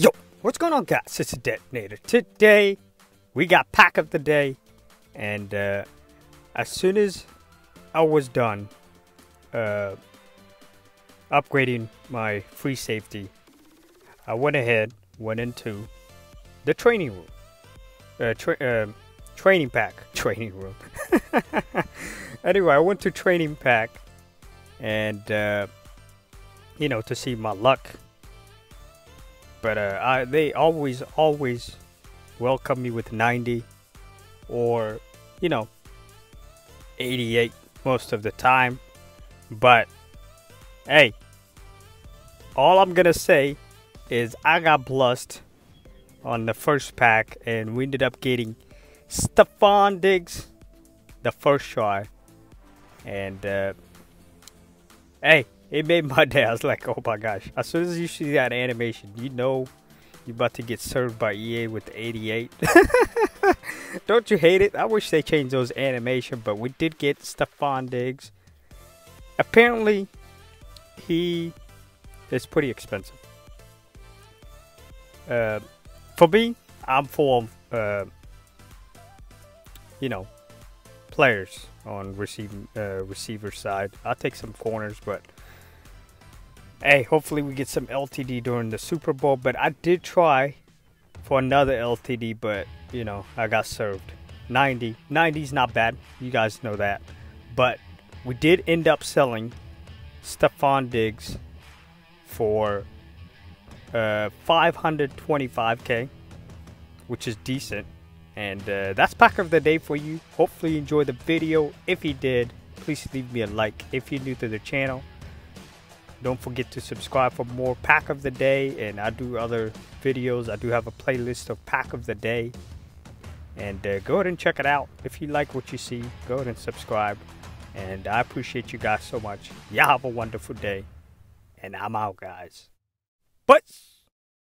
Yo, what's going on, guys? It's Detinator. Today, we got pack of the day, and uh, as soon as I was done uh, upgrading my free safety, I went ahead, went into the training room, uh, tra- uh, training pack, training room. anyway, I went to training pack, and uh, you know to see my luck but uh, I, they always always welcome me with 90 or you know 88 most of the time. But hey all i'm gonna say is i got blessed on the first pack and we ended up getting Stefon Diggs the first try. And uh, hey it made my day. I was like, oh my gosh. As soon as you see that animation, you know you're about to get served by EA with the 88. Don't you hate it? I wish they changed those animation, but we did get Stefon Diggs. Apparently, he is pretty expensive. Uh, for me, I'm full of, uh, you know, players on receiving uh, receiver side. I'll take some corners, but Hey, hopefully we get some LTD during the Super Bowl, but I did try for another LTD, but you know, I got served. 90. 90's not bad. You guys know that. But we did end up selling Stefon Diggs for uh, 525k, which is decent. And uh, that's pack of the day for you. Hopefully you enjoyed the video. If you did, please leave me a like. If you're new to the channel, don't forget to subscribe for more pack of the day and I do other videos. I do have a playlist of pack of the day. And uh, go ahead and check it out. If you like what you see, go ahead and subscribe. And I appreciate you guys so much. Y'all have a wonderful day. And I'm out, guys. But.